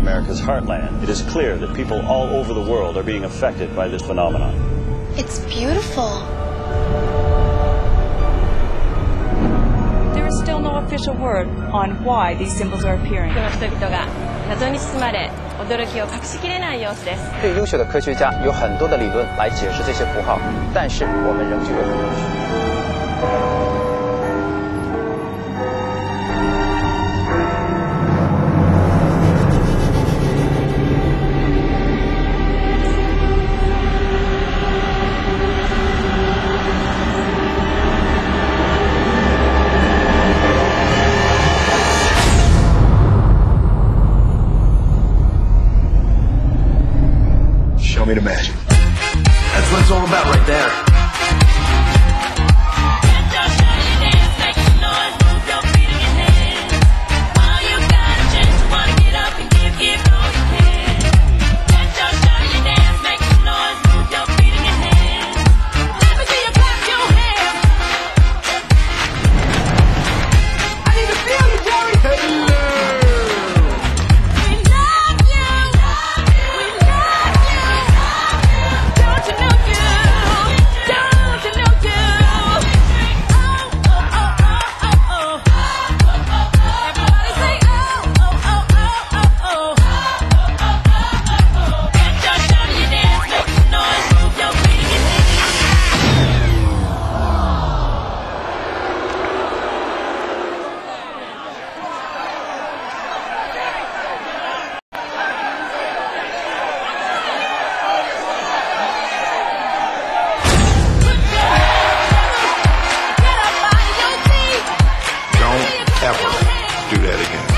America's heartland, it is clear that people all over the world are being affected by this phenomenon. It's beautiful. There is still no official word on why these symbols are appearing. 多くの人々が謎に包まれ驚きを隠しきれない様子です最优秀的科学家有很多的理论来解释这些符号，但是我们仍觉得 me to mash. That's what it's all about right there. ever do that again.